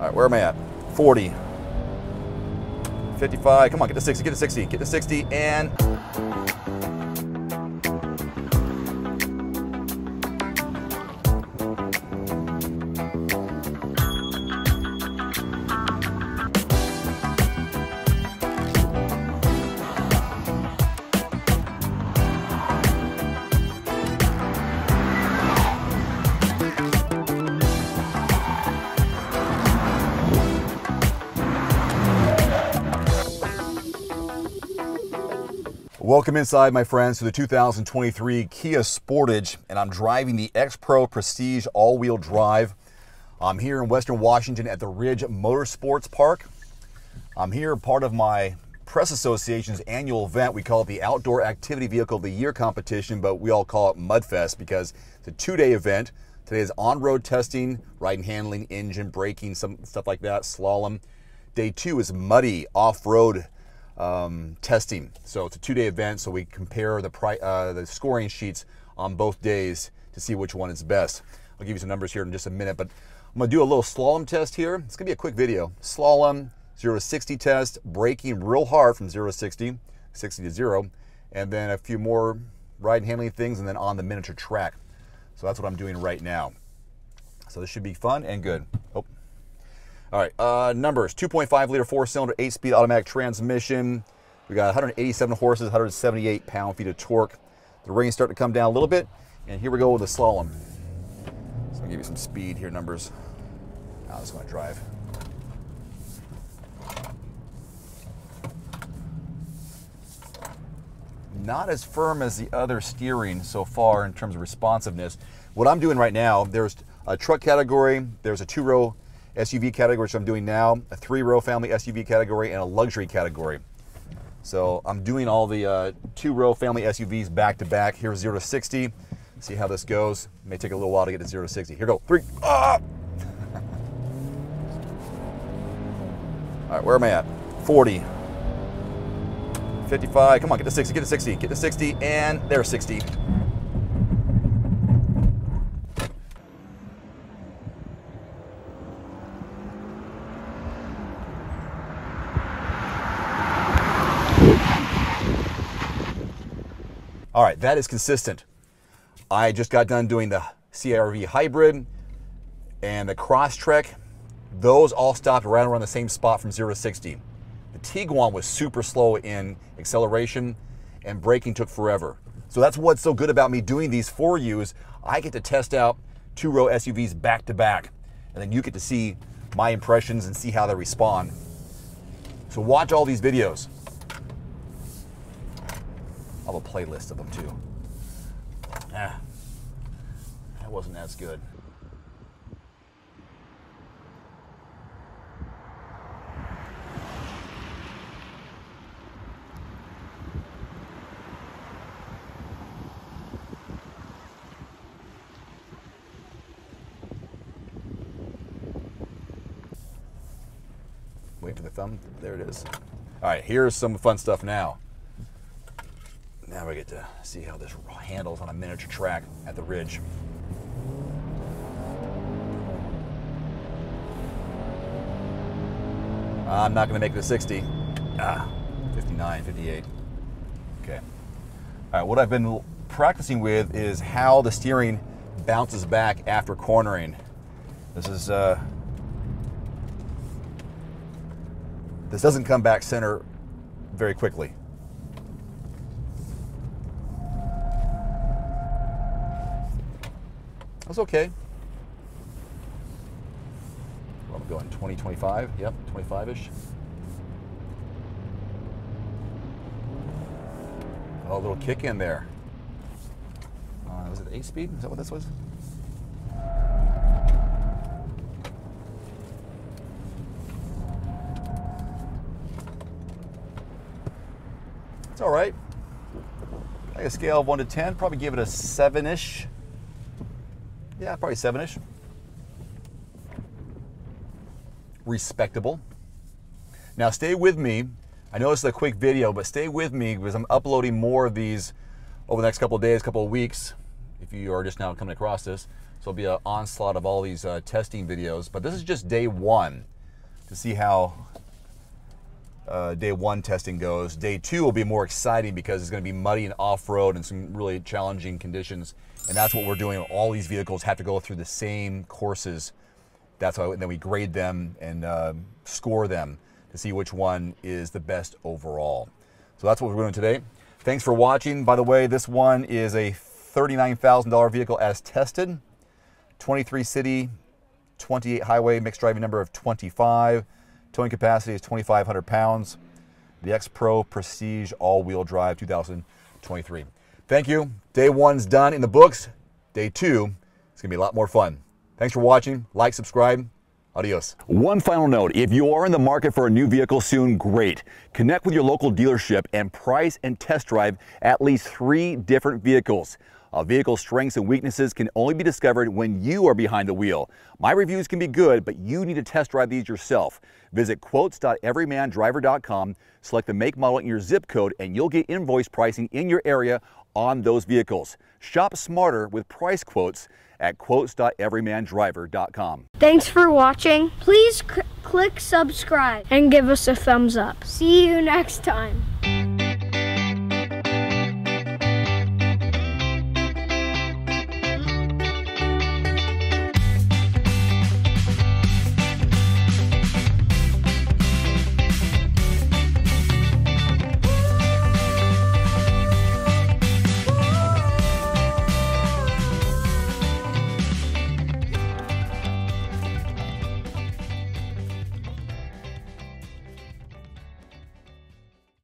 All right, where am I at? 40. 55. Come on, get to 60, get to 60, get to 60, and Welcome inside, my friends, to the 2023 Kia Sportage, and I'm driving the X-Pro Prestige all-wheel drive. I'm here in Western Washington at the Ridge Motorsports Park. I'm here part of my Press Association's annual event. We call it the Outdoor Activity Vehicle of the Year competition, but we all call it Mudfest because it's a two-day event. Today is on-road testing, ride and handling, engine, braking, some stuff like that, slalom. Day two is muddy off-road um, testing. So it's a two-day event. So we compare the uh, the scoring sheets on both days to see which one is best. I'll give you some numbers here in just a minute, but I'm gonna do a little slalom test here. It's gonna be a quick video. Slalom, zero to 60 test, braking real hard from zero to 60, 60 to zero, and then a few more ride and handling things, and then on the miniature track. So that's what I'm doing right now. So this should be fun and good. Oh. All right, uh, numbers 2.5 liter four cylinder, eight speed automatic transmission. We got 187 horses, 178 pound feet of torque. The rain's starting to come down a little bit. And here we go with the slalom. So I'll give you some speed here, numbers. Now this to drive. Not as firm as the other steering so far in terms of responsiveness. What I'm doing right now, there's a truck category, there's a two row SUV category, which I'm doing now, a three-row family SUV category, and a luxury category. So I'm doing all the uh, two-row family SUVs back to back. Here's 0 to 60. See how this goes. May take a little while to get to 0 to 60. Here go. Three. Ah! all right, where am I at? 40. 55. Come on, get to 60, get to 60, get to 60, and there's 60. All right, that is consistent. I just got done doing the CR-V Hybrid and the Crosstrek. Those all stopped right around the same spot from 0 to 60. The Tiguan was super slow in acceleration and braking took forever. So that's what's so good about me doing these for you is I get to test out two-row SUVs back to back and then you get to see my impressions and see how they respond. So watch all these videos. I'll have a playlist of them too. Ah, that wasn't as good. Wait for the thumb. There it is. All right, here's some fun stuff now. We get to see how this handles on a miniature track at the ridge. I'm not going to make the 60. Ah, 59, 58. Okay. All right, what I've been practicing with is how the steering bounces back after cornering. This is, uh, this doesn't come back center very quickly. Was okay. Well, I'm going 20, 25. Yep, 25-ish. Oh, a little kick in there. Uh, was it 8 speed? Is that what this was? It's all right. Like a scale of 1 to 10, probably give it a 7-ish. Yeah, probably seven-ish. Respectable. Now stay with me. I know this is a quick video, but stay with me because I'm uploading more of these over the next couple of days, couple of weeks. If you are just now coming across this, So it'll be an onslaught of all these uh, testing videos. But this is just day one to see how uh, day one testing goes. Day two will be more exciting because it's going to be muddy and off-road and some really challenging conditions. And that's what we're doing. All these vehicles have to go through the same courses. That's why then we grade them and uh, score them to see which one is the best overall. So that's what we're doing today. Thanks for watching. By the way, this one is a $39,000 vehicle as tested. 23 city, 28 highway, mixed driving number of 25. Towing capacity is 2,500 pounds. The X-Pro Prestige all-wheel drive 2023. Thank you. Day one's done in the books. Day two, it's gonna be a lot more fun. Thanks for watching. Like, subscribe. Adios. One final note, if you are in the market for a new vehicle soon, great. Connect with your local dealership and price and test drive at least three different vehicles. A vehicle's strengths and weaknesses can only be discovered when you are behind the wheel. My reviews can be good, but you need to test drive these yourself. Visit quotes.everymandriver.com, select the make model in your zip code, and you'll get invoice pricing in your area on those vehicles. Shop smarter with price quotes at quotes.everymandriver.com. Thanks for watching. Please click subscribe and give us a thumbs up. See you next time.